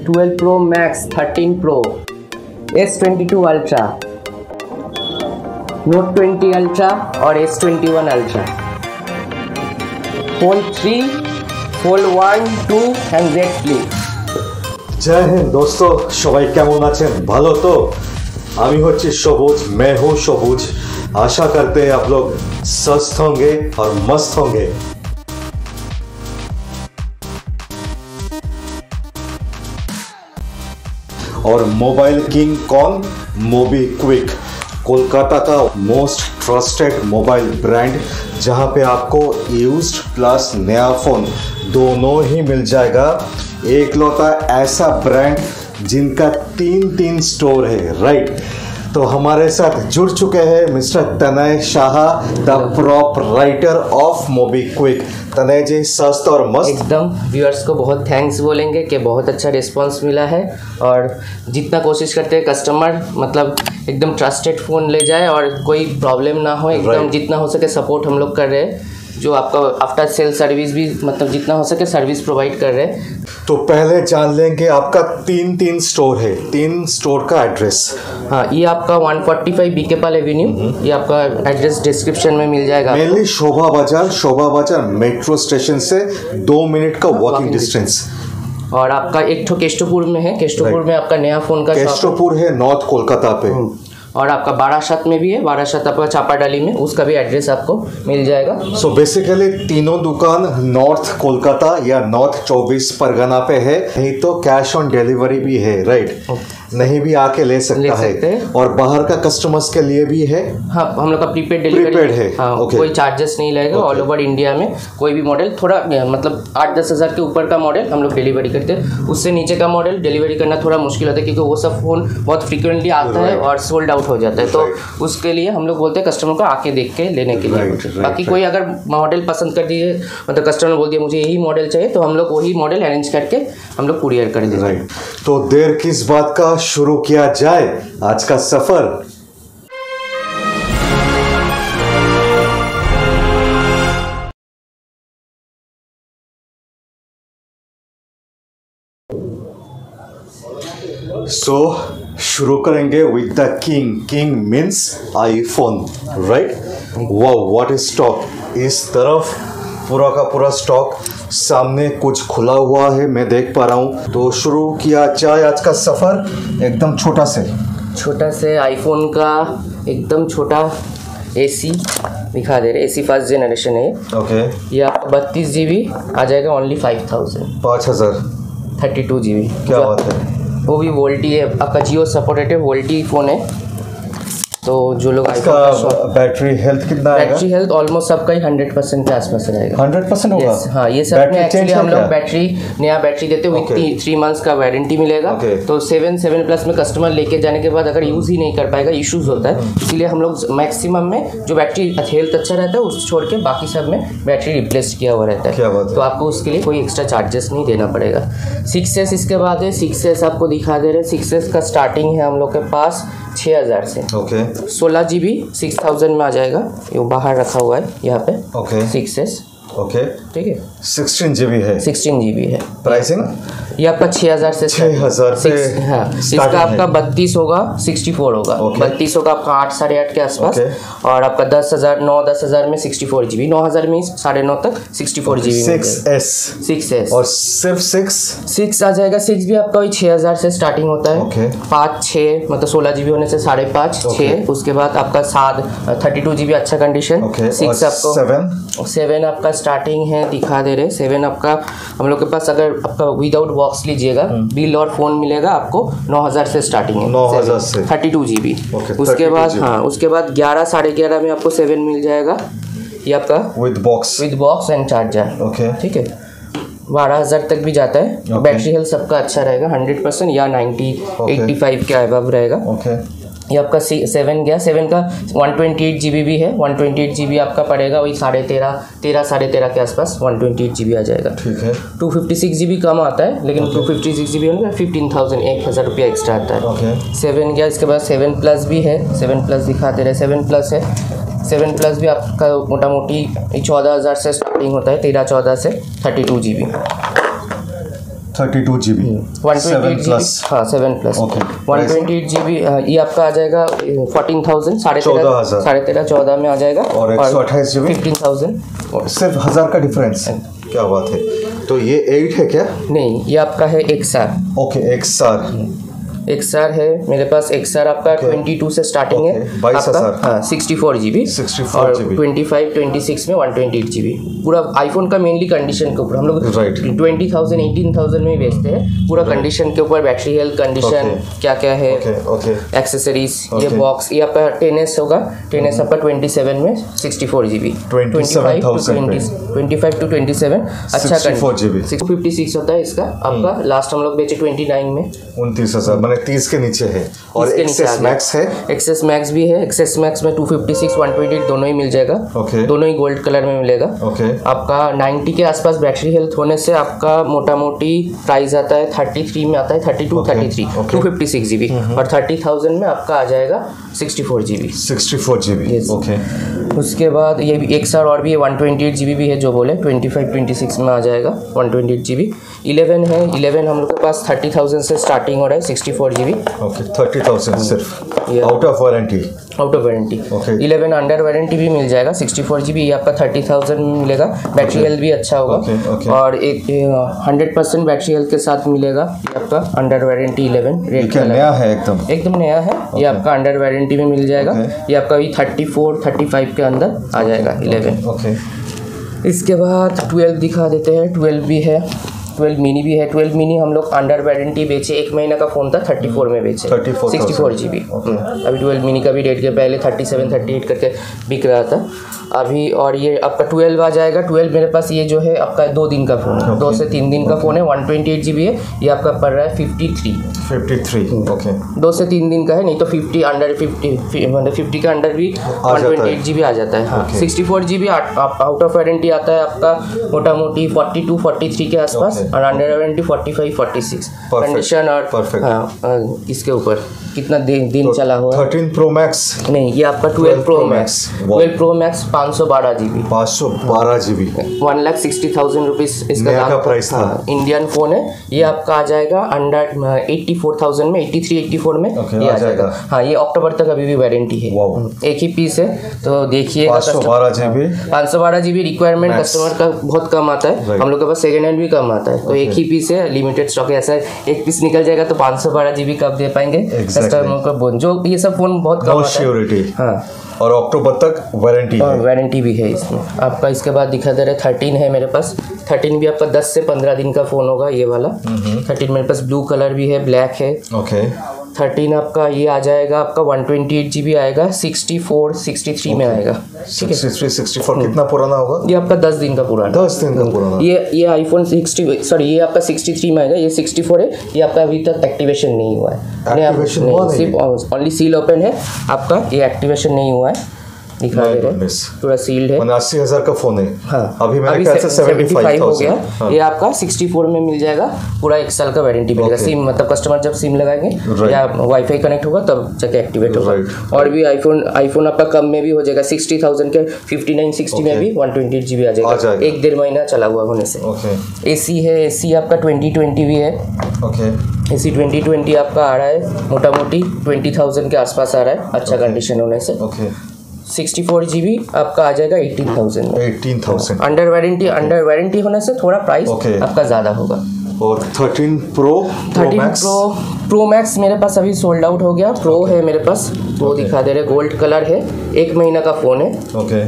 twelve pro max thirteen pro S twenty two ultra note twenty ultra और S twenty one ultra fold three fold one two and Z flip Jai Hind দোস্ত সবাই কেমন আছেন ভালো তো আমি হচ্ছি সবুজ मैं हूँ সবুজ आशा करते हैं आप लोग स्वस्थ होंगे और मस्त होंगे और mobile king call mobi quick. Kolkata का मोस्ट ट्रस्टेड मोबाइल ब्रांड जहाँ पे आपको यूज्ड प्लस नया फ़ोन दोनों ही मिल जाएगा। एक लौता ऐसा ब्रांड जिनका तीन तीन स्टोर है राइट तो हमारे साथ जुड़ चुके हैं mister Tanay Shah the proprietor of mobi quick Tanay ji सस्त और मस्त। एकदम व्यूअर्स को बहुत थैंक्स बोलेंगे कि बहुत अच्छा रिस्पांस मिला है और जितना कोशिश करते हैं कस्टमर मतलब एकदम ट्रस्टेड फ़ोन ले जाए और कोई प्रॉब्लम ना हो एकदम Right. जितना हो सके सपोर्ट हम लोग कर रहे हैं। जो आपका आफ्टर सेल सर्विस भी मतलब जितना हो सके सर्विस प्रोवाइड कर रहे हैं। तो पहले जान लेंगे आपका तीन तीन स्टोर है तीन स्टोर का एड्रेस हाँ ये आपका 145 forty five BK Pal avenue ये आपका एड्रेस डिस्क्रिप्शन में मिल जाएगा मेनली शोभा बाज़ार शोभा बाज़ार मेट्रो स्टेशन से दो मिनट का वॉकिंग डिस्टेंस और आपका एक ठो केस्टोपुर में है केस्टोपुर में आपका नया फ़ोन का शॉप केस्टोपुर है नॉर्थ कोलकाता पे। और आपका बारासात में भी है बारासात आपका चापाडाली में उसका भी एड्रेस आपको मिल जाएगा। सो so बेसिकली तीनों दुकान नॉर्थ कोलकाता या नॉर्थ चौबीस परगना पे है नहीं तो कैश ऑन डिलीवरी भी है राइट नहीं भी आके ले सकता ले सकते है। और बाहर का कस्टमर्स के लिए भी है। हाँ हम लोग का प्रीपेड डिलीवरी Prepaid है, हाँ okay. कोई चार्जेस नहीं लगेगा। ऑल ओवर इंडिया में कोई भी मॉडल थोड़ा मतलब आठ दस हज़ार के ऊपर का मॉडल हम लोग डिलीवरी करते हैं। उससे नीचे का मॉडल डिलीवरी करना थोड़ा मुश्किल होता है क्योंकि वो सब फ़ोन बहुत फ्रिक्वेंटली आता है और सोल्ड आउट हो जाता है। तो उसके लिए हम लोग बोलते हैं कस्टमर को आके देख के लेने के लिए। बाकी कोई अगर मॉडल पसंद कर दिए मतलब कस्टमर बोल दिया मुझे यही मॉडल चाहिए तो हम लोग वही मॉडल अरेंज करके हम लोग कुरियर कर देते हैं। तो देर किस बात का शुरू किया जाए। आज का सफ़र। सो so, शुरू करेंगे with the king king means iPhone right wow what is stock इस तरफ़ पूरा का पूरा स्टॉक सामने कुछ खुला हुआ है मैं देख पा रहा हूँ। तो शुरू किया जाए आज का सफ़र एकदम छोटा से। छोटा से आईफोन का एकदम छोटा एसी दिखा दे रहे एसी फ़र्स्ट जनरेशन है ओके ये आपको बत्तीस जी बी आ जाएगा ओनली फाइव थाउज़ेंड पाँच हज़ार। थर्टी टू जी बी क्या बात है। वो भी वोल्टी है। आपका जियो सपोर्टेड है वोल्टी फ़ोन है। तो जो लोग इसका बैटरी हेल्थ कितना बैटरी हेल्थ ऑलमोस्ट सबका ही हंड्रेड परसेंट के आसपास रहेगा। हंड्रेड परसेंट होगा? Yes, हाँ ये सब में एक्चुअली हम लोग बैटरी नया बैटरी देते हैं Okay. थ्री मंथ्स का वारंटी मिलेगा। Okay. तो सेवन सेवन प्लस में कस्टमर लेके जाने के बाद अगर यूज़ ही नहीं कर पाएगा इश्यूज़ होता है इसीलिए हम लोग मैक्सिमम में जो बैटरी हेल्थ अच्छा रहता है उस छोड़ के बाकी सब में बैटरी रिप्लेस किया हुआ रहता है। तो आपको उसके लिए कोई एक्स्ट्रा चार्जेस नहीं देना पड़ेगा। सिक्स एस इसके बाद है सिक्स एस आपको दिखा दे रहे हैं। सिक्स एस का स्टार्टिंग है हम लोग के पास छः हज़ार से। ओके सोलह जी बी सिक्स थाउज़ेंड में आ जाएगा। ये बाहर रखा हुआ है यहाँ पे। ओके सिक्स एस ओके ठीक है। सिक्सटीन जीबी है। सिक्सटीन जी है। प्राइसिंग ये आपका छः हज़ार से छः हज़ार से हाँ इसका आपका बत्तीस होगा सिक्सटी फोर होगा बत्तीस होगा आपका आठ साढ़े आठ के आसपास। और आपका दस हज़ार नौ दस हज़ार में सिक्सटी फोर जी बी नौ हज़ार में साढ़े नौ तक sixty four G B six S six S और सिर्फ़ सिक्स सिक्स आ जाएगा। सिक्स भी आपका वही छः हज़ार से स्टार्टिंग होता है. पाँच छः मतलब सोलह जी बी होने से साढ़े पाँच. छः उसके बाद आपका सात थर्टी टू जी बी अच्छा कंडीशन सिक्स आपको सेवन सेवन आपका स्टार्टिंग है। दिखा दे रहे सेवन आपका हम लोग के पास अगर आपका विदाउट बॉक्स लीजिएगा बिल और फ़ोन मिलेगा आपको नौ हज़ार से स्टार्टिंग है। 9,000 से। थर्टी टू जी बी उसके बाद हाँ उसके बाद ग्यारह साढ़े ग्यारह में आपको सेवन मिल जाएगा। ये आपका with box with box and charger okay ठीक है? बारह हज़ार तक भी जाता है। Okay. बैटरी हेल्थ सबका अच्छा रहेगा हंड्रेड परसेंट या नाइन्टी एट्टी फाइव के अबव रहेगा। ओके ये आपका सेवन गया। सेवन का one twenty eight G B भी है। One twenty eight G B आपका पड़ेगा वही साढ़े तेरह तेरह साढ़े तेरह के आसपास one twenty eight G B आ जाएगा। ठीक है। Two fifty six G B कम आता है लेकिन two fifty six G B होने फिफ्टीन थाउज़ेंड एक हज़ार रुपया एक्स्ट्रा आता है। ओके सेवन गया इसके बाद सेवन प्लस भी है। सेवन प्लस दिखाते रहे। सेवन प्लस है। सेवन प्लस भी आपका मोटा मोटी चौदह हज़ार से स्टार्टिंग होता है तेरह चौदह से thirty two G B thirty two G B one twenty eight G हाँ seven plus one twenty eight G B ये आपका आ जाएगा फोर्टीन थाउज़ेंड साढ़े तेरह। साढ़े तेरह चौदह में आ जाएगा। और 128 GB? फिफ्टीन थाउज़ेंड सिर्फ़ हज़ार का डिफरेंस क्या बात है। तो ये एट है क्या? नहीं ये आपका है X R okay X R X R है मेरे पास एक्स आर आपका ट्वेंटी टू से स्टार्टिंग है Okay, 22,000 आपका हाँ सिक्सटी फोर जी बी और ट्वेंटी फाइव ट्वेंटी सिक्स में one twenty eight G B पूरा आईफोन का मेनली कंडीशन के ऊपर हम लोग ट्वेंटी थाउज़ेंड एटीन थाउज़ेंड में ही बेचते हैं। पूरा कंडीशन के ऊपर बैटरी हेल्थ कंडीशन क्या क्या है एक्सेसरीज ये बॉक्स ये आपका टेन एस होगा। टेन एस आपका ट्वेंटी सेवन में sixty four G B twenty five to twenty seven अच्छा 64 GB. सिक्स फिफ्टी सिक्स होता है इसका। आपका लास्ट हम लोग बेचे ट्वेंटी नाइन में। उनतीस हज़ार मैंने तीस के नीचे है। और एक्सेस मैक्स है। एक्सेस मैक्स भी है। एक्सेस मैक्स में 256 128 दोनों ही मिल जाएगा। Okay. दोनों ही गोल्ड कलर में मिलेगा। ओके। आपका 90 के आसपास बैटरी हेल्थ होने से आपका मोटा मोटी प्राइस आता है 33 में आता है 32 Okay. 33 Okay. 256 जीबी और 30000 में आपका आ जाएगा 64 GB sixty four G B okay उसके बाद ये भी एक साल और भी है one twenty eight G B भी है जो बोले ट्वेंटी फाइव ट्वेंटी सिक्स में आ जाएगा one twenty eight G B eleven है इलेवन हम लोग के पास थर्टी थाउज़ेंड से स्टार्टिंग हो रहा है sixty four G B okay thirty thousand सिर्फ़. Out of warranty out of warranty eleven under warranty भी मिल जाएगा सिक्सटी फोर जी बी आपका थर्टी थाउज़ेंड में मिलेगा बैटरी हेल्थ भी अच्छा होगा। Okay, okay. और एक हंड्रेड परसेंट बैटरी हेल्थ के साथ मिलेगा ये आपका under warranty eleven red colour नया है एकदम? एकदम नया है ये आपका अंडर वारंटी में मिल जाएगा. ये आपका भी थर्टी फोर थर्टी फाइव के अंदर आ जाएगा इलेवन ओके इसके बाद ट्वेल्व दिखा देते हैं ट्वेल्व भी है। ट्वेल्व मिनी भी है। ट्वेल्व मिनी हम लोग अंडर वारंटी बेचे एक महीना का फ़ोन था थर्टी फोर में बेचे। 34,000 सिक्सटी फोर जी बी अभी ट्वेल्व मिनी का भी डेट के पहले थर्टी सेवन थर्टी एट करके बिक रहा था। अभी और ये आपका ट्वेल्व आ जाएगा। ट्वेल्व मेरे पास ये जो है आपका दो दिन का फ़ोन है। दो से तीन दिन का फ़ोन है। One twenty eight G B है। ये आपका पड़ रहा है fifty three fifty three okay दो से तीन दिन का है नहीं तो फिफ्टी अंडर फिफ्टी मतलब फिफ्टी का अंडर भी one twenty eight G B आ जाता है। Sixty four G B out of warranty आता है आपका मोटा मोटी फोर्टी टू फोर्टी थ्री के आसपास Okay. और under warranty forty five forty six condition और इसके ऊपर। कितना दिन दिन चला हुआ है? थर्टीन प्रो मैक्स नहीं ये आपका twelve pro max. Twelve pro max पाँच सौ बारह जी बी पाँच सौ बारह G B one lakh sixty thousand rupees इसका नया का दाम price था। इंडियन फ़ोन है। ये आपका आ जाएगा अंडर एट्टी फोर थाउज़ेंड में एट्टी थ्री एट्टी फोर में ये आ जाएगा। हाँ ये अक्टूबर तक अभी भी वारंटी है। एक ही पीस है तो देखिए पाँच सौ बारह जी बी पाँच सौ बारह जी बी रिक्वायरमेंट कस्टमर का बहुत कम आता है। हम लोग के पास सेकेंड हैंड भी कम आता है। तो एक ही पीस है लिमिटेड स्टॉक है। ऐसा एक पीस निकल जाएगा तो पाँच सौ बारह जी बी कब दे पाएँगे. कस्टमर का बोन जो ये सब फ़ोन बहुत कम है। श्योरिटी हाँ। और अक्टूबर तक वारंटी और है। वारंटी भी है इसमें। आपका इसके बाद दिखा दे रहा है थर्टीन है मेरे पास। थर्टीन भी आपका दस से पंद्रह दिन का फ़ोन होगा ये वाला। थर्टीन मेरे पास ब्लू कलर भी है ब्लैक है। ओके थर्टीन आपका ये आ जाएगा आपका one twenty eight G B आएगा सिक्सटी फोर सिक्सटी थ्री में आएगा। ठीक है? सिक्सटी सिक्सटी फोर कितना पुराना होगा? ये आपका दस दिन का पुराना। दस दिन का पुराना। ये ये आईफोन सिक्सटी सॉरी ये आपका सिक्सटी थ्री में आएगा ये सिक्सटी फोर है ये आपका अभी तक एक्टिवेशन नहीं हुआ है? सिर्फ़ ओनली सील ओपन है आपका ये एक्टिवेशन नहीं हुआ है। दिखा दे रहे हैं। सील्ड है। हज़ार का फ़ोन है। हाँ। अभी मेरे ख्याल से से- सेवेंटी 75 फाइव हो गया। थाउज़ेंड ये आपका 64 में मिल जाएगा। पूरा एक साल का वारंटी मिलेगा। सिम मतलब कस्टमर जब सिम लगाएँगे या वाईफाई कनेक्ट होगा तब जाके एक्टिवेट होगा। और भी आईफोन आईफोन आपका कम में भी हो जाएगा। सिक्सटी थाउज़ेंड के फिफ्टी नाइन सिक्सटी में भी वन ट्वेंटी जी आ जाएगा। एक डेढ़ महीना चला हुआ होने से। ए सी है। ए सी आपका ट्वेंटी ट्वेंटी भी है। ए सी ट्वेंटी ट्वेंटी आपका आ रहा है। मोटा मोटी ट्वेंटी थाउज़ेंड के आसपास आ रहा है। अच्छा कंडीशन होने से। Okay sixty four G B आपका आ जाएगा एटीन थाउज़ेंड में eighteen thousand under warranty under warranty होने से थोड़ा प्राइस Okay. आपका ज़्यादा होगा। और thirteen pro pro thirteen pro pro max मेरे पास अभी सोल्ड आउट हो गया। प्रो है मेरे पास। प्रो दिखा दे रहे गोल्ड कलर है। एक महीना का फ़ोन है। ओके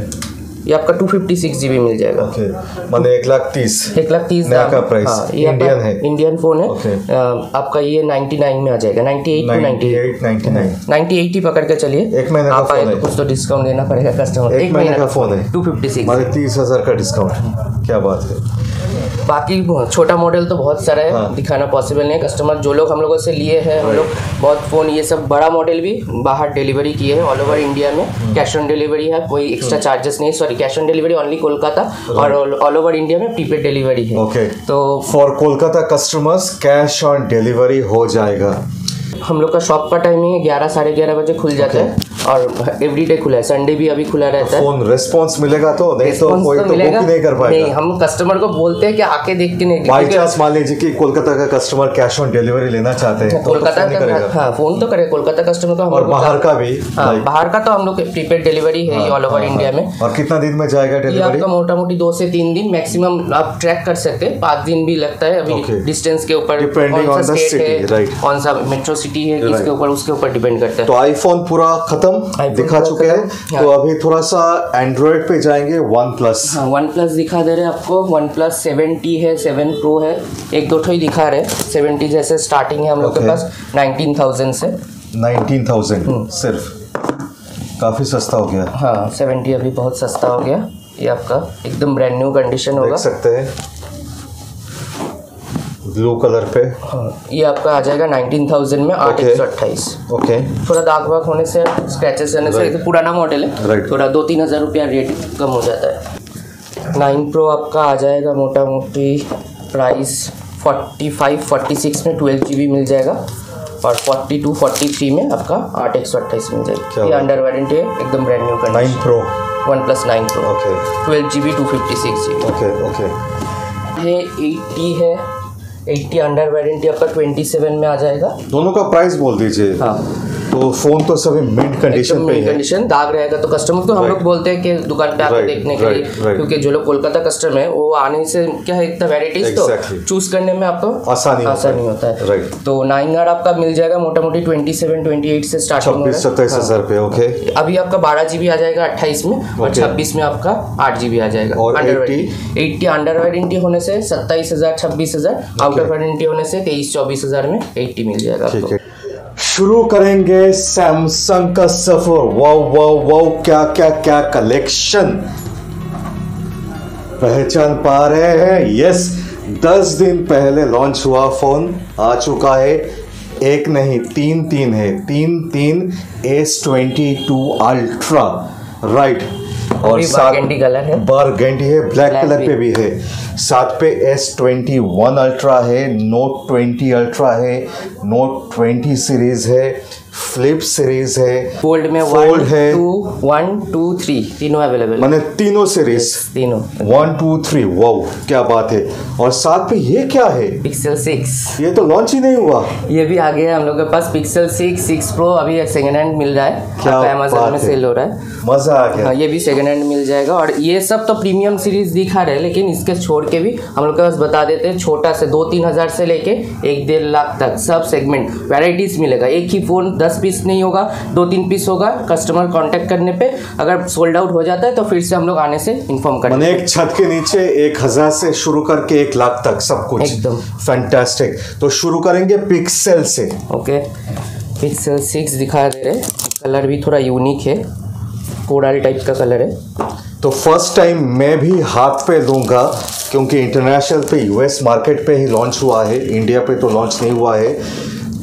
ये आपका two fifty six G B मिल जाएगा। Okay. मैंने एक लाख तीस। एक लाख तीस नया का प्राइस हाँ, ये इंडियन है। इंडियन फ़ोन है। Okay. आ, आपका ये नाइन्टी नाइन में आ जाएगा ninety eight to ninety eight ninety nine ninety eight ही पकड़ के चलिए। एक महीने का आप आए तो कुछ तो डिस्काउंट देना पड़ेगा कस्टमर एक महीने का फ़ोन है। टू फिफ्टी सिक्स तीस हज़ार का डिस्काउंट क्या बात है। बाकी छोटा मॉडल तो बहुत सारा है हाँ। दिखाना पॉसिबल नहीं है। कस्टमर जो लोग हम लोगों से लिए हैं हम लोग बहुत फ़ोन ये सब बड़ा मॉडल भी बाहर डिलीवरी किए हैं ऑल ओवर इंडिया में। कैश ऑन डिलीवरी है कोई एक्स्ट्रा चार्जेस नहीं sorry cash on delivery only Kolkata और ऑल ओवर इंडिया में प्रीपेड डिलीवरी है। ओके तो for Kolkata customers cash on delivery हो जाएगा। हम लोग का शॉप का टाइमिंग है ग्यारह साढ़े ग्यारह बजे खुल जाता है। और एवरीडे खुला है। संडे भी अभी खुला रहता है। फ़ोन रिस्पॉन्स मिलेगा तो नहीं तो कोई तो बुक नहीं कर पाएगा। नहीं हम कस्टमर को बोलते हैं कि आके देख के नहीं बाई चांस मान लीजिए कि कोलकाता का कस्टमर कैश ऑन डिलीवरी लेना चाहते हैं तो तो कोलकाता का करेगा। हाँ फ़ोन तो करे। कोलकाता कस्टमर को और बाहर का भी हाँ बाहर का तो हम लोग प्रीपेड डिलीवरी है ऑल ओवर इंडिया में। और कितना दिन में जाएगा डिलीवरी आपका मोटा मोटी दो से तीन दिन मैक्सिमम आप ट्रैक कर सकते हैं। पाँच दिन भी लगता है। अभी डिस्टेंस के ऊपर Depending कौन on सा the state city, है right. कौन सा मेट्रो सिटी है. किसके ऊपर उसके ऊपर डिपेंड करता है। तो आईफोन पूरा खत्म iPhone दिखा चुके हैं। तो। अभी थोड़ा सा एंड्रॉइड पे जाएँगे वन प्लस हाँ वन प्लस दिखा दे रहे हैं आपको। वन प्लस सेवन टी है सेवन प्रो है। एक दो ठो ही दिखा रहे हैं। सेवेंटी जैसे स्टार्टिंग है हम लोग के पास। नाइनटीन थाउज़ेंड से। नाइनटीन थाउज़ेंड हम्म। सिर्फ़। काफ़ी सस्ता हो गया। हाँ सेवेंटी अभी बहुत सस्ता हो गया। ये आपका एकदम ब्रांड न्यू कंडीशन होगा। देख सकते हैं। ब्लू कलर पे। हाँ ये आपका आ जाएगा नाइनटीन थाउज़ेंड में आठ एक सौ अट्ठाईस। ओके थोड़ा दाग वाग होने से स्क्रैचेस रहने से तो पुराना मॉडल है। Right. थोड़ा दो तीन हज़ार रुपया रेट कम हो जाता है। नाइन प्रो आपका आ जाएगा मोटा मोटी price forty five forty six में ट्वेल्व जी बी मिल जाएगा। और फोर्टी टू फोर्टी थ्री में आपका आठ एक सौ अट्ठाईस मिल जाएगा। ये अंडर वारंटी है एकदम brand new nine pro OnePlus nine pro okay twelve G B two fifty six G okay okay है एट्टी है। एट्टी अंडर वारंटी आपका ट्वेंटी सेवन में आ जाएगा। दोनों का प्राइस बोल दीजिए। हाँ। तो फ़ोन तो सभी मिंट कंडीशन पे है कंडीशन दाग रहेगा तो कस्टमर को हम लोग बोलते हैं कि दुकान पे आके Right, देखने के लिए. क्योंकि जो लोग कोलकाता कस्टमर है वो आने से क्या है इतना वेराइटीज तो चूज़ करने में आपको आसानी होता है। आसानी होता है. तो नाइन आपका मिल जाएगा मोटा मोटी ट्वेंटी सेवन ट्वेंटी एट से स्टार्टिंग छब्बीस सत्ताईस हज़ार पे ओके अभी आपका बारह जीबी आ जाएगा अट्ठाईस में और छब्बीस में आपका आठ जीबी आ जाएगा। और एट्टी अंडर वारंटी होने से सत्ताईस हज़ार छब्बीस हज़ार। आउटर वारंटी होने से तेईस चौबीस हज़ार में एट्टी मिल जाएगा ठीक आपको। है शुरू करेंगे सैमसंग का सफ़र। वाओ वाओ वाओ क्या क्या क्या कलेक्शन पहचान पा रहे हैं। यस दस दिन पहले लॉन्च हुआ फ़ोन आ चुका है। एक नहीं तीन तीन है। तीन तीन S twenty two ultra right और burgundy color है। बारगेंडी है। Black Black colour. पे भी है। साथ पे एस ट्वेंटी वन अल्ट्रा है नोट ट्वेंटी अल्ट्रा है नोट ट्वेंटी सीरीज़ है फ्लिप सीरीज़ है फोल्ड में वन है। टू वन टू थ्री तीनों अवेलेबल मैंने तीनों सीरीज़ तीनों। वन टू थ्री वाओ क्या बात है। और साथ पे ये क्या है? पिक्सल सिक्स ये तो लॉन्च ही नहीं हुआ। ये भी आ गया हम लोग के पास पिक्सल सिक्स सिक्स प्रो अभी सेकेंड हैंड मिल रहा है। क्या अमेजोन में सेल हो रहा है। मज़ा आ गया। हाँ ये भी सेकेंड हैंड मिल जाएगा। और ये सब तो प्रीमियम सीरीज़ दिखा रहे हैं लेकिन इसके छोड़ के भी हम लोग के पास बता देते हैं छोटा से दो तीन हज़ार से लेके एक डेढ़ लाख तक सब सेगमेंट वैरायटीज मिलेगा। एक ही फ़ोन दस पीस नहीं होगा दो तीन पीस होगा कस्टमर कांटेक्ट करने पे। अगर सोल्ड आउट हो जाता है तो फिर से हम लोग आने से इन्फॉर्म कर मैंने एक छत के नीचे एक हज़ार से शुरू करके एक लाख तक सब कुछ। एकदम। फैंटास्टिक तो शुरू करेंगे पिक्सल से। ओके पिक्सल सिक्स दिखा दे रहे। कलर भी थोड़ा यूनिक है। कोडाल टाइप का कलर है। तो फ़र्स्ट टाइम मैं भी हाथ पे लूँगा क्योंकि इंटरनेशनल पे यूएस मार्केट पे ही लॉन्च हुआ है इंडिया पे तो लॉन्च नहीं हुआ है।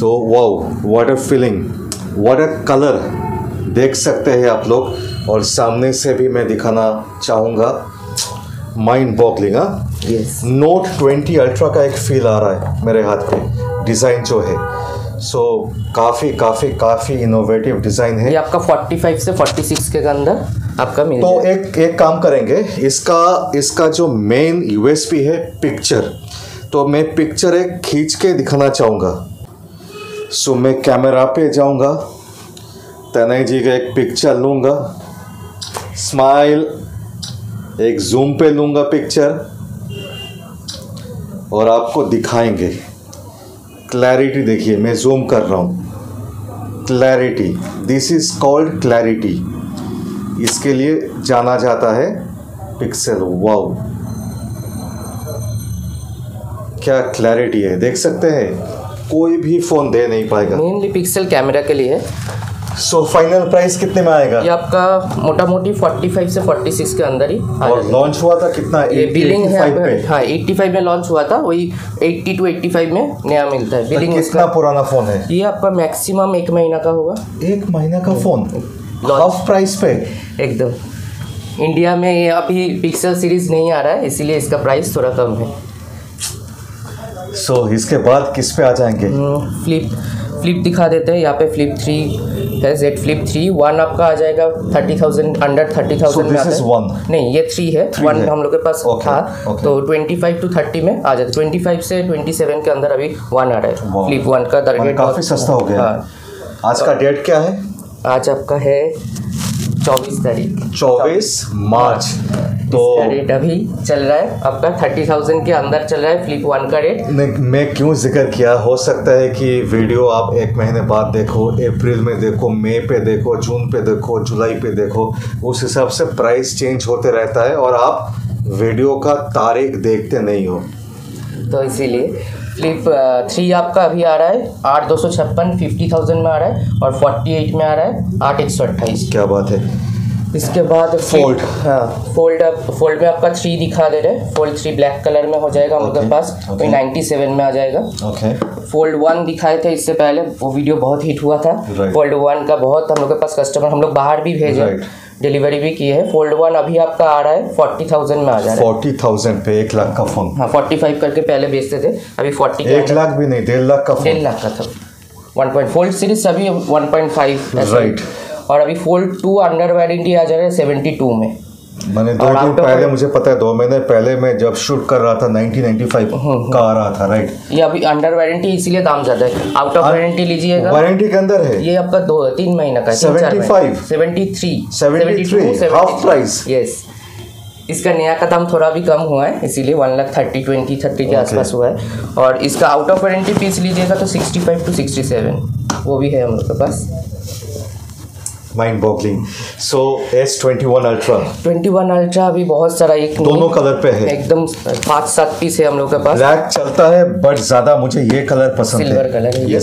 तो wow what a feeling what a colour देख सकते हैं आप लोग। और सामने से भी मैं दिखाना चाहूँगा। माइंड बॉगलिंग हाँ नोट 20 अल्ट्रा का एक फील आ रहा है मेरे हाथ पे डिज़ाइन जो है। सो so, काफ़ी काफ़ी काफ़ी इनोवेटिव डिज़ाइन है। ये आपका 45 से 46 के अंदर आपका मिल तो एक एक काम करेंगे। इसका इसका जो मेन यूएसपी है पिक्चर तो मैं पिक्चर एक खींच के दिखाना चाहूँगा। सो मैं कैमरा पे जाऊँगा। तनय जी का एक पिक्चर लूँगा। स्माइल एक जूम पे लूँगा पिक्चर और आपको दिखाएँगे। क्लैरिटी देखिए, मैं जूम कर रहा हूँ। Clarity this is called clarity इसके लिए जाना जाता है पिक्सल वाओ क्या क्लैरिटी है? देख सकते हैं? कोई भी फ़ोन दे नहीं पाएगा। मेनली पिक्सल कैमरा के लिए। सो फाइनल प्राइस कितने में आएगा? ये आपका मोटा मोटी 45 से 46 के अंदर ही और लॉन्च हुआ था कितना? ये बिलिंग है 85 पे। हाँ 85 में लॉन्च हुआ था वही 80 टू 85 में नया मिलता है। बिलिंग कितना पुराना फ़ोन है? ये आपका मैक्सिमम एक महीना का होगा। एक महीना का फ़ोन. हाफ़ प्राइस पे? एकदम। इंडिया में ये अभी पिक्सल सीरीज़ नहीं आ रहा है इसीलिए इसका प्राइस थोड़ा कम है। सो so, इसके बाद किस पे आ जाएँगे? फ्लिप फ्लिप दिखा देते हैं। यहाँ पे फ्लिप थ्री है जेड फ्लिप थ्री वन आपका आ जाएगा thirty thousand under thirty thousand में आता है नहीं ये थ्री है। वन हम लोग के पास Okay, था। okay. तो ट्वेंटी फाइव टू थर्टी में आ जाता। ट्वेंटी फाइव से ट्वेंटी सेवन के अंदर अभी वन आ रहा है। फ्लिप वन का और रेट काफ़ी सस्ता हो गया। हाँ। आज का डेट क्या है? आज आपका है चौबीस तारीख। 24 मार्च। तो रेट अभी चल रहा है। आपका थर्टी थाउज़ेंड के अंदर चल रहा है फ्लिप वन का रेट ने- मैं क्यों ज़िक्र किया? हो सकता है कि वीडियो आप एक महीने बाद देखो अप्रैल में देखो मई पे देखो जून पे देखो जुलाई पे देखो उस हिसाब से प्राइस चेंज होते रहता है और आप वीडियो का तारीख देखते नहीं हो। तो इसीलिए फ्लिप थ्री आपका अभी आ रहा है आठ दो सौ छप्पन फिफ्टी थाउज़ेंड में आ रहा है और फोर्टी एट में आ रहा है आठ एक सौ अट्ठाईस। क्या बात है? इसके बाद फोल्ड हाँ। फोल्ड अप फोल्ड में आपका थ्री दिखा दे रहे फोल्ड थ्री ब्लैक कलर में हो जाएगा हम लोग के Okay, पास। okay. नाइन्टी सेवन में आ जाएगा। ओके फोल्ड वन दिखाए थे इससे पहले वो वीडियो बहुत हिट हुआ था। Right. फोल्ड वन का बहुत हम लोग के पास कस्टमर हम लोग बाहर भी भेजे। Right. डिलीवरी भी किए हैं। फोल्ड वन अभी आपका आ रहा है फोर्टी थाउज़ेंड में आ जा रहा है। फोर्टी थाउज़ेंड पे एक लाख का फ़ोन हाँ फोर्टी फाइव करके पहले बेचते थे। अभी फोर्टी एक लाख भी नहीं डेढ़ लाख का डेढ़ लाख का था। वन पॉइंट फोल्ड सीरीज़ सभी वन पॉइंट फाइव Right. और अभी फोल्ड टू अंडर वारंटी आ जा रहा है सेवेंटी टू में। मैंने दो दिन पहले मुझे पता है दो महीने पहले मैं जब शूट कर रहा था 1995 हम्म, का आ रहा था राइट ये अभी अंडर वारंटी इसीलिए दाम ज़्यादा है। Out of. वारंटी लीजिएगा। वारंटी के अंदर है? ये आपका दो तीन महीना का 75? Seventy three 73, half price. Yes इसका नया का दाम थोड़ा भी कम हुआ है इसीलिए one lakh thirty twenty thirty के आसपास हुआ है। और इसका आउट ऑफ़ वारंटी पीस लीजिएगा तो sixty five to sixty seven वो भी है हम लोग के पास। Mind boggling so S twenty one ultra twenty one ultra अभी बहुत सारा एक दोनों कलर पे है। एकदम पाँच सात पीस है हम लोग के पास। ब्लैक चलता है बट ज़्यादा मुझे ये कलर पसंद है। सिल्वर कलर है। ये।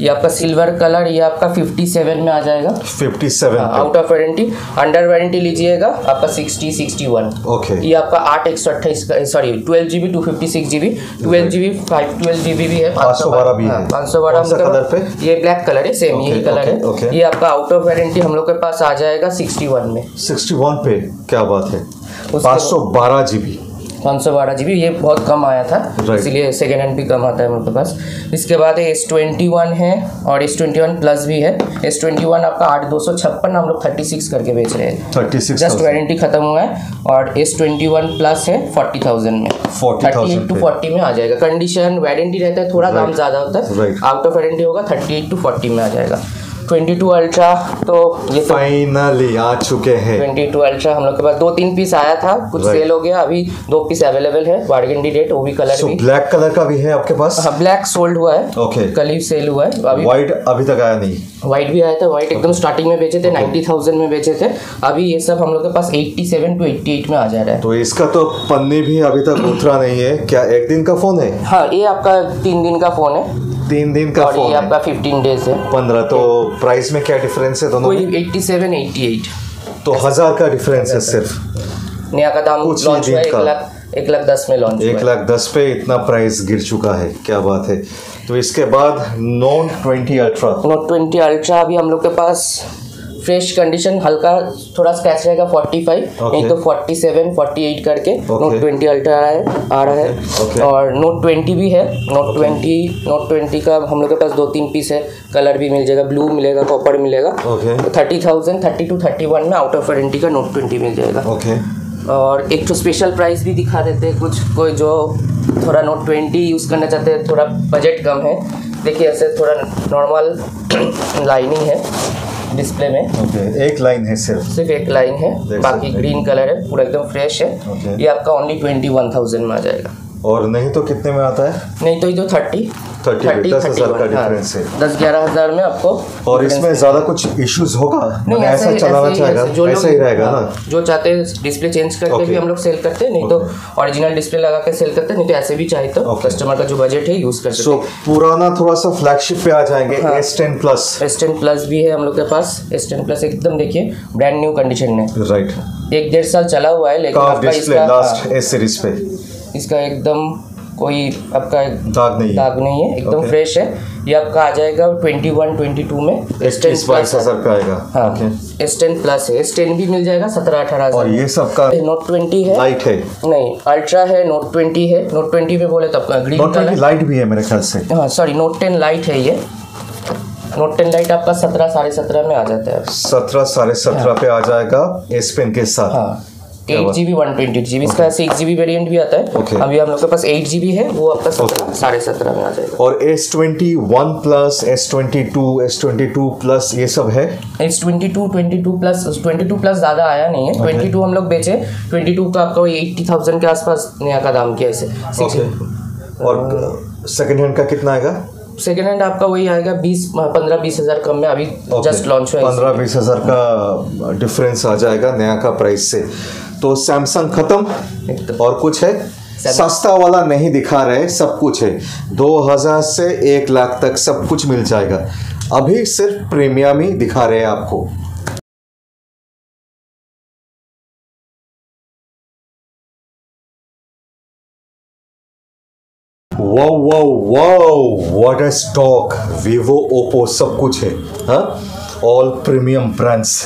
ये आपका सिल्वर कलर ये आपका फिफ्टी सेवन में आ जाएगा। 57 out of warranty under warranty लीजिएगा आपका सिक्सटी सिक्सटी वन ओके ये आपका आठ एक सौ अट्ठाईस sorry twelve G B two fifty six G B twelve G B five twelve G B भी है 512 भी है। पाँच सौ बारह कौन सा हम लोग कलर पे? ये ब्लैक कलर है सेम यही कलर है। okay. ये आपका आउट ऑफ़ वारंटी हम लोग के पास आ जाएगा सिक्सटी वन में। 61 पे क्या बात है? उसके 512 जीबी पाँच सौ बारह जी बी ये बहुत कम आया था Right. इसीलिए सेकेंड हैंड भी कम आता है के पास। इसके बाद एस ट्वेंटी वन है और एस ट्वेंटी वन प्लस भी है। एस ट्वेंटी वन आपका आठ दो सौ छप्पन हम लोग थर्टी सिक्स करके बेच रहे हैं। 36 जस्ट वारंटी खत्म हुआ है और एस ट्वेंटी वन प्लस है फोर्टी थाउज़ेंड में। थर्टी एट टू फोर्टी में आ जाएगा। कंडीशन वारंटी रहता है थोड़ा दाम ज़्यादा होता है। आउट ऑफ़ वारंटी होगा थर्टी एट टू फोर्टी में आ जाएगा। ट्वेंटी टू अल्ट्रा तो ये तो फाइनली आ चुके हैं। ट्वेंटी टू अल्ट्रा हम लोग के पास दो तीन पीस आया था कुछ Right. सेल हो गया अभी दो पीस अवेलेबल है बार्गेंडी रेट वो भी कलर सो भी। ब्लैक कलर का भी है आपके पास? हाँ ब्लैक सोल्ड हुआ है। ओके कल ही सेल हुआ है अभी व्हाइट अभी तक आया नहीं। व्हाइट भी आया था व्हाइट एकदम स्टार्टिंग में बेचे थे नाइन्टी थाउज़ेंड में बेचे थे। अभी ये सब हम लोग के पास eighty seven to eighty eight में आ जा रहा है। तो इसका तो पन्नी भी अभी तक उतरा नहीं है। क्या एक दिन का फ़ोन है? हाँ ये आपका तीन दिन का फ़ोन है। तीन दिन का और फ़ोन ये है। आपका फिफ्टीन डेज़ है। पंद्रह तो प्राइस में क्या डिफरेंस है दोनों एट्टी सेवन एट्टी एट तो हज़ार का डिफरेंस है सिर्फ़। नया का दाम कुछ लॉन्च हुआ एक। लाख एक लाख दस में लॉन्च एक लाख दस पे इतना प्राइस गिर चुका है क्या बात है। तो इसके बाद note twenty ultra note twenty ultra अभी हम लोग के पास फ्रेश कंडीशन हल्का थोड़ा स्क्रैच रहेगा फोर्टी फाइव Okay. नहीं तो फोर्टी सेवन फोर्टी एट करके नोट ट्वेंटी अल्ट्रा आ रहा है। आ रहा Okay. है और नोट ट्वेंटी भी है। नोट ट्वेंटी नोट ट्वेंटी का हम लोग के पास दो तीन पीस है। कलर भी मिल जाएगा ब्लू मिलेगा कॉपर मिलेगा। Thirty thousand thirty two thirty one में आउट ऑफ़ वारंटी का नोट ट्वेंटी मिल जाएगा। ओके और एक तो स्पेशल प्राइस भी दिखा देते हैं कुछ कोई जो थोड़ा नोट ट्वेंटी यूज़ करना चाहते हैं थोड़ा बजट कम है। देखिए ऐसे थोड़ा नॉर्मल लाइनिंग है। डिस्प्ले में। ओके एक लाइन है सिर्फ़। सिर्फ़ एक लाइन है। बाकी ग्रीन कलर है पूरा एकदम फ्रेश है। Okay. ये आपका ओनली ट्वेंटी वन थाउज़ेंड में आ जाएगा। और नहीं तो कितने में आता है? नहीं तो ये तो थर्टी 30 में, 10,000 का difference है। दस ग्यारह हज़ार में आपको और इसमें ज़्यादा कुछ इश्यूज़ होगा? नहीं ऐसा चलाना चाहेगा। जो ऐसा ही रहेगा हाँ, ना जो चाहते हैं डिस्प्ले चेंज करके भी हम लोग सेल करते हैं नहीं तो ओरिजिनल डिस्प्ले लगा के सेल करते हैं नहीं तो ऐसे भी चाहे तो कस्टमर का जो बजट है यूज़ कर सकते पुराना थोड़ा सा फ्लैगशिप पे आ जाएँगे हाँ। S ten plus S ten plus भी है हम लोग के पास। एस टेन प्लस एकदम देखिए ब्रांड न्यू कंडीशन में। राइट एक डेढ़ साल चला हुआ है लेकिन आपका इसका लास्ट एस सीरीज़ पे। हाँ, इसका एकदम कोई आपका दाग नहीं दाग नहीं है एकदम Okay. फ्रेश है। ये आपका आ जाएगा ट्वेंटी वन ट्वेंटी टू में एस टेन हज़ार का आएगा। हाँ एस टेन प्लस है। एस टेन भी मिल जाएगा सत्रह अठारह और ये सब का नोट ट्वेंटी है। लाइट है। नहीं अल्ट्रा है नोट ट्वेंटी है। नोट ट्वेंटी में बोले तो आपका ग्रीन कलर लाइट भी है मेरे ख्याल से। हाँ सॉरी नोट टेन लाइट है ये। नोट टेन लाइट आपका सत्रह साढ़े सत्रह में आ जाता है। सत्रह साढ़े सत्रह पे आ जाएगा एस पेन के साथ। हाँ। Eight G B one twenty G B इसका सिक्स जी बी वेरियंट भी आता है। Okay. अभी हम लोग के पास एट जी बी है वो आपका सत्रह साढ़े सत्रह में आ जाएगा। और S twenty one plus S twenty two S twenty two plus ये सब है? H twenty two twenty two plus twenty two plus ज़्यादा आया नहीं है। ट्वेंटी टू हम लोग बेचे। ट्वेंटी टू का आपका वही एट्टी थाउज़ेंड के आसपास नया का दाम किया इसे। और सेकंड हैंड का कितना आएगा? सेकेंड हैंड आपका वही आएगा बीस पंद्रह बीस हज़ार कम में। अभी जस्ट लॉन्च हुआ पंद्रह बीस हज़ार का डिफरेंस आ जाएगा नया का प्राइस से। तो सैमसंग खत्म। और कुछ है। सस्ता वाला नहीं दिखा रहे सब कुछ है। दो हज़ार से एक लाख तक सब कुछ मिल जाएगा। अभी सिर्फ़ प्रीमियम ही दिखा रहे हैं आपको। Wow wow wow what a stock Vivo Oppo सब कुछ है। हाँ? All premium brands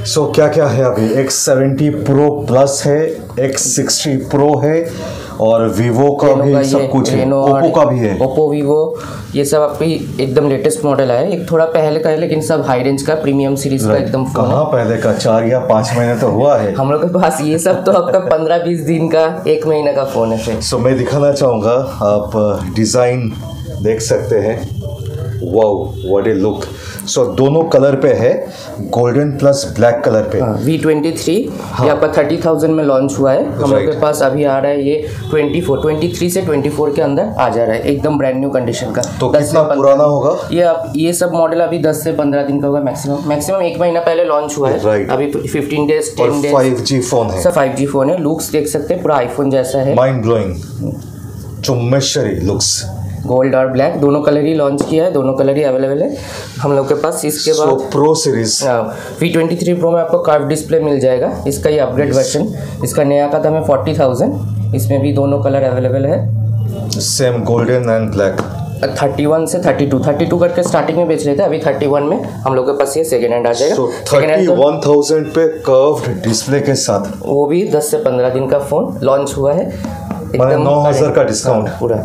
so so, क्या क्या है अभी? एक्स सेवेंटी प्रो प्लस है एक्स सिक्सटी प्रो है और वीवो का भी सब कुछ है। ओप्पो का भी है। ओप्पो वीवो ये सब आपकी एकदम लेटेस्ट मॉडल है। एक थोड़ा पहले का है लेकिन सब हाई रेंज का प्रीमियम सीरीज़ का एकदम कहाँ पहले का? चार या पाँच महीने तो हुआ है। हम लोग के पास ये सब तो आपका पंद्रह बीस दिन का एक महीने का फ़ोन है सो मैं दिखाना चाहूँगा आप डिज़ाइन देख सकते हैं। Wow what a look so दोनों कलर पे है गोल्डन प्लस ब्लैक कलर पे. वी ट्वेंटी थ्री ये आपका थर्टी थाउज़ेंड में लॉन्च हुआ है। हम लोग Right. के पास अभी आ रहा है ये ट्वेंटी फोर ट्वेंटी थ्री से ट्वेंटी फोर के अंदर आ जा रहा है एकदम ब्रांड न्यू कंडीशन का। तो कितना पुराना होगा? ये आप ये सब मॉडल अभी 10 से 15 दिन का होगा मैक्सिमम मैक्सिमम एक महीना पहले लॉन्च हुआ है। Right. अभी 15 days ten 10 days five G phone है। सब फाइव जी फ़ोन है। लुक्स देख सकते हैं पूरा आईफोन जैसा है। माइंड ब्लोइंग चुम्बेश्वरी लुक्स गोल्ड और ब्लैक दोनों कलर ही लॉन्च किया है दोनों कलर ही अवेलेबल है। हम लोग के पास इसके बाद pro series V twenty three pro में आपको कार्व डिस्प्ले मिल जाएगा। इसका ये अपग्रेड वर्जन इसका नया का दाम है फोर्टी थाउज़ेंड इसमें भी दोनों कलर अवेलेबल है। Same golden and black thirty one से थर्टी टू थर्टी टू करके स्टार्टिंग में बेच रहे थे अभी थर्टी वन में हम लोग के पास ये सेकेंड हैंड आ जाएगा। थर्टी वन थाउज़ेंड पे कर्व्ड डिस्प्ले के साथ। वो भी दस से पंद्रह दिन का फ़ोन लॉन्च हुआ है। एकदम 9,000 का डिस्काउंट। हाँ, पूरा।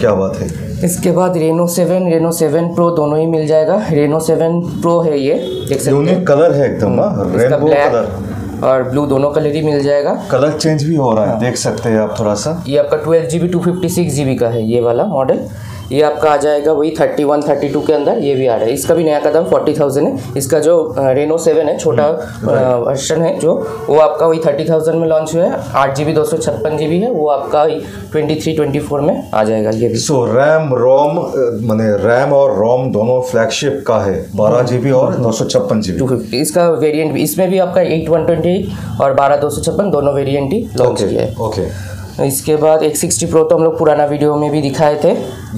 क्या बात है? इसके बाद Reno seven Reno seven pro दोनों ही मिल जाएगा। रेनो सेवन प्रो है ये देख सकते हैं। यूनिक कलर है एकदम हाँ रेनबो कलर और ब्लू दोनों कलर ही मिल जाएगा। कलर चेंज भी हो रहा हाँ। है। देख सकते हैं आप थोड़ा सा। ये आपका twelve G B two fifty six G B का है ये वाला मॉडल ये आपका आ जाएगा वही थर्टी वन थर्टी टू के अंदर ये भी आ रहा है। इसका भी नया कदम फोर्टी थाउज़ेंड है। इसका जो रेनो सेवन है छोटा हम्म, वर्जन है जो वो आपका वही थर्टी थाउज़ेंड में लॉन्च हुआ है। आठ जी बी दो सौ छप्पन जी बी है वो आपका ट्वेंटी थ्री ट्वेंटी फोर में आ जाएगा ये भी। सो रैम रोम माने रैम और रोम दोनों फ्लैगशिप का है। बारह जीबी और दो सौ छप्पन जीबी टू फिफ्टी इसका वेरियंट भी इसमें भी आपका एट वन ट्वेंटी और बारह दो सौ छप्पन दोनों वेरियंट ही लॉन्च किया है। ओके इसके बाद एक सिक्सटी प्रो तो हम लोग पुराना वीडियो में भी दिखाए थे।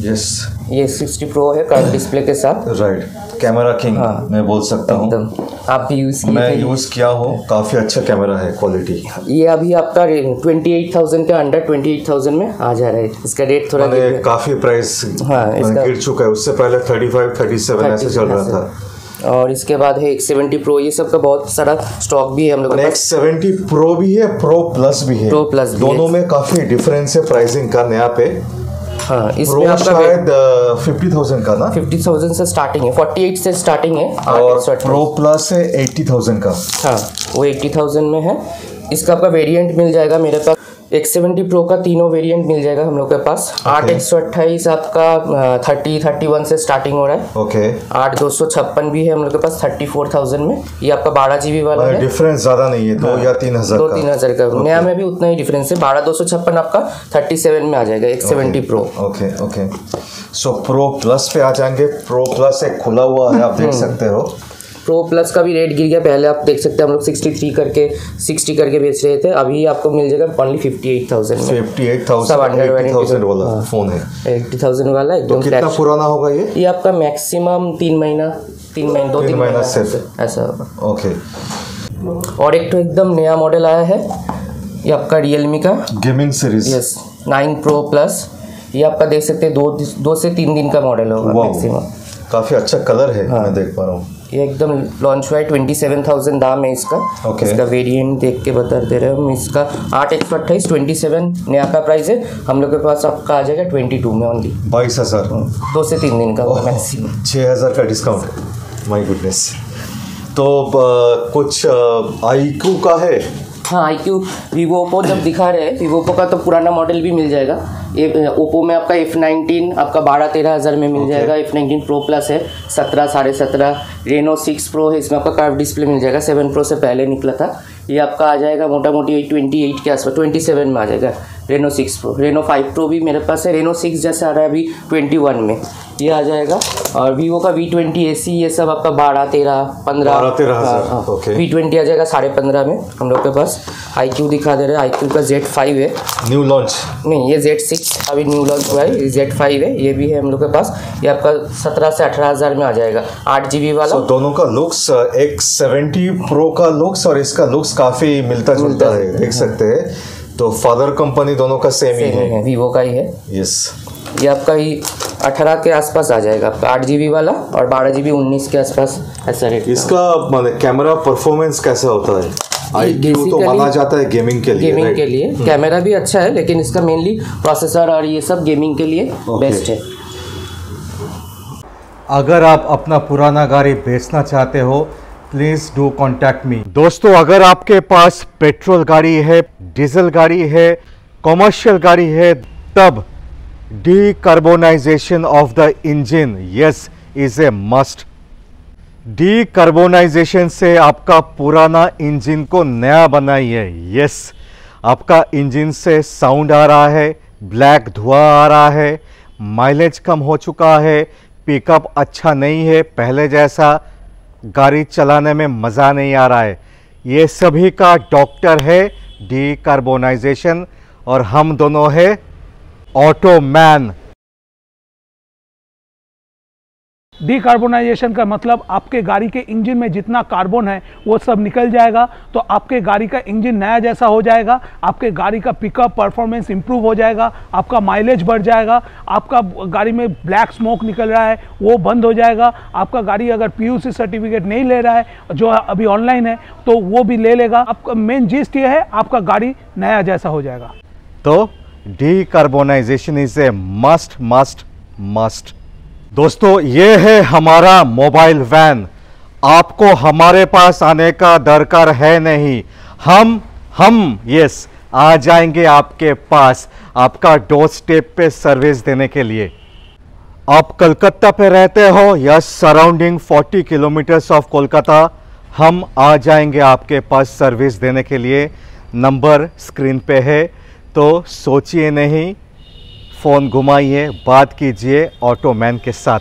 यस ये सिक्सटी प्रो है कर्व डिस्प्ले के साथ। राइट कैमरा किंग हाँ। मैं बोल सकता हूँ। आप भी यूज़ मैं यूज़ किया हूँ। काफ़ी अच्छा कैमरा है क्वालिटी ये अभी आपका ट्वेंटी एट थाउज़ेंड के अंडर ट्वेंटी एट थाउज़ेंड में आ जा रहा है। इसका रेट थोड़ा काफ़ी प्राइस हाँ, गिर चुका है। उससे पहले थर्टी फाइव थर्टी सेवन ऐसे चल रहा था। और इसके बाद है एक सेवेंटी प्रो ये सब का बहुत सारा स्टॉक भी है हम लोग एक्स सेवेंटी प्रो भी है प्रो प्लस भी है। Plus भी दोनों। में काफ़ी डिफरेंस है प्राइसिंग का नया पे। हाँ प्रो इसमें आपका शायद फिफ्टी थाउज़ेंड का ना? फिफ्टी थाउज़ेंड से स्टार्टिंग है फोर्टी एट से स्टार्टिंग है और 8 प्रो प्लस है एट्टी थाउज़ेंड का। हाँ वो एट्टी थाउज़ेंड में है। इसका आपका वेरिएंट मिल जाएगा मेरे पास। एक्स सेवेंटी प्रो का तीनों वेरिएंट मिल जाएगा हम लोग के पास। आठ एक सौ अट्ठाईस आपका थर्टी थर्टी वन से स्टार्टिंग हो रहा है। ओके आठ दो सौ छप्पन भी है हम लोग के पास थर्टी फोर थाउज़ेंड में। ये आपका बारह जीबी वाला है। डिफरेंस ज़्यादा नहीं है दो या तीन हज़ार दो तीन हज़ार का। नया में भी उतना ही डिफरेंस है। बारह दो सौ छप्पन आपका थर्टी सेवन में आ जाएगा एक seventy pro okay okay so pro plus पे आ जाएँगे। प्रो प्लस एक खुला हुआ है आप देख हम्म। सकते हो। प्रो प्लस का भी रेट गिर गया। पहले आप देख सकते हैं हम लोग सिक्सटी थ्री करके सिक्सटी करके बेच रहे थे। अभी आपको मिल जाएगा only fifty eight thousand fifty eight thousand वाला हाँ। फ़ोन है। एट्टी थाउज़ेंड वाला तो एकदम कितना पुराना होगा ये? ये आपका मैक्सिमम तीन महीना तीन महीना दो तीन महीना सिर्फ़। ऐसा होगा। ओके और एक तो एकदम नया मॉडल आया है। ये आपका रियलमी का। Gaming series yes nine pro plus ये आपका देख सकते हैं दो दो से तीन दिन का मॉडल होगा मैक्सिमम काफ़ी अच्छा कलर है हाँ। मैं देख पा रहा हूँ। ये एकदम लॉन्च हुआ है ट्वेंटी सेवन थाउज़ेंड दाम है इसका। Okay. इसका वेरिएंट देख के बता दे रहे हम इसका आठ एक सौ अट्ठाईस ट्वेंटी सेवन नया का प्राइस है। हम लोग के पास आपका आ जाएगा ट्वेंटी टू में ओनली बाईस हज़ार। दो से तीन दिन का मैक्सिमम छः हज़ार का डिस्काउंट माई गुडनेस तो अ, कुछ आईक्यू का है? हाँ आई क्यू वीवो ओप्पो जब दिखा रहे हैं वीवो ओप्पो का तो पुराना मॉडल भी मिल जाएगा। ओप्पो में आपका एफ़ नाइनटीन आपका बारह तेरह हज़ार में मिल जाएगा। एफ़ नाइनटीन प्रो प्लस है सत्रह साढ़े सत्रह। रेनो सिक्स प्रो है इसमें आपका कर्व डिस्प्ले मिल जाएगा। सेवन प्रो से पहले निकला था। ये आपका आ जाएगा मोटा मोटी ट्वेंटी एट के आसपास ट्वेंटी सेवन में आ जाएगा। Reno six pro Reno five pro भी मेरे पास है। रेनो सिक्स जैसे आ रहा है अभी ट्वेंटी वन में। ये आ जाएगा। और वीवो का वी ट्वेंटी ए सी ये सब आपका बारह तेरह पंद्रह। 12-13,000, वी ट्वेंटी आ जाएगा साढ़े पंद्रह में हम लोग के पास। आई क्यू दिखा दे रहे हैं। आई क्यू का जेड फाइव है। न्यू लॉन्च नहीं ये जेड सिक्स अभी न्यू लॉन्च हुआ है। जेड फाइव है। ये भी है हम लोग के पास। ये आपका सत्रह से अठारह हज़ार में आ जाएगा। आठ जी बी वाला। तो दोनों का लुक्स एक सेवेंटी प्रो का लुक्स और इसका लुक्स काफ़ी मिलता जुलता है। देख सकते हैं। तो फादर कंपनी दोनों का सेम ही सेम ही। है वीवो का ही है। यस ये आपका ही अठारह के आसपास आ जाएगा आपका। आठ जी वाला और बारह जी बी उन्नीस के आसपास। ऐसा रेट इसका माने कैमरा परफॉर्मेंस कैसा होता है? तो माना जाता है गेमिंग के लिए गेमिंग के लिए। कैमरा भी अच्छा है लेकिन इसका मेनली प्रोसेसर और ये सब गेमिंग के लिए बेस्ट है। अगर आप अपना पुराना गाड़ी बेचना चाहते हो प्लीज़ डू कॉन्टैक्ट मी दोस्तों, अगर आपके पास पेट्रोल गाड़ी है, डीजल गाड़ी है कॉमर्शियल गाड़ी है, तब decarbonisation of the engine yes is a must decarbonisation से आपका पुराना इंजन को नया बनाइए यस आपका इंजन से साउंड आ रहा है ब्लैक धुआँ आ रहा है माइलेज कम हो चुका है पिकअप अच्छा नहीं है, पहले जैसा गाड़ी चलाने में मज़ा नहीं आ रहा है। ये सभी का डॉक्टर है, डीकार्बोनाइजेशन, और हम दोनों है ऑटो मैन। डिकार्बोनाइजेशन का मतलब आपके गाड़ी के इंजन में जितना कार्बन है, वो सब निकल जाएगा तो आपके गाड़ी का इंजन नया जैसा हो जाएगा, आपके गाड़ी का पिकअप परफॉर्मेंस इंप्रूव हो जाएगा, आपका माइलेज बढ़ जाएगा, आपका गाड़ी में ब्लैक स्मोक निकल रहा है, वो बंद हो जाएगा, आपका गाड़ी अगर पीयूसी सर्टिफिकेट नहीं ले रहा है, जो अभी ऑनलाइन है तो वो भी ले लेगा। आपका मेन जिस्ट ये है, आपका गाड़ी नया जैसा हो जाएगा। तो decarbonisation is a must must must दोस्तों, ये है हमारा मोबाइल वैन। आपको हमारे पास आने का दरकार है नहीं। हम हम, यस, आ जाएँगे आपके पास, आपका डोर स्टेप पे सर्विस देने के लिए। आप कलकत्ता पे रहते हो या सराउंडिंग 40 किलोमीटर्स ऑफ़ कोलकाता, हम आ जाएँगे आपके पास सर्विस देने के लिए। नंबर स्क्रीन पे है तो सोचिए नहीं। फ़ोन घुमाइए बात कीजिए ऑटो मैन के साथ।